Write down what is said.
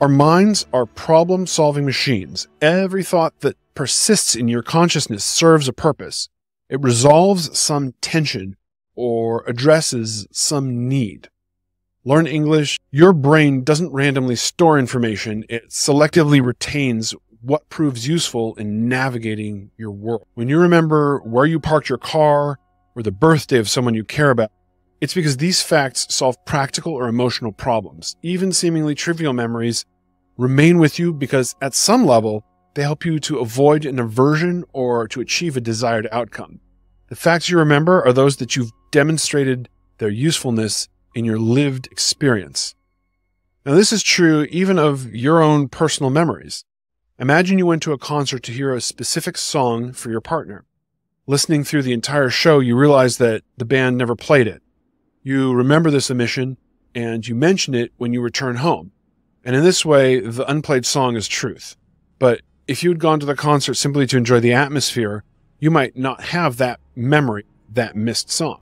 Our minds are problem solving machines. Every thought that persists in your consciousness serves a purpose. It resolves some tension or addresses some need. Learn English. Your brain doesn't randomly store information, it selectively retains what proves useful in navigating your world. When you remember where you parked your car or the birthday of someone you care about, it's because these facts solve practical or emotional problems. Even seemingly trivial memories remain with you because at some level, they help you to avoid an aversion or to achieve a desired outcome. The facts you remember are those that you've demonstrated their usefulness in your lived experience. Now, this is true even of your own personal memories. Imagine you went to a concert to hear a specific song for your partner. Listening through the entire show, you realize that the band never played it. You remember this omission and you mention it when you return home. And in this way, the unplayed song is truth. But if you had gone to the concert simply to enjoy the atmosphere, you might not have that memory, that missed song.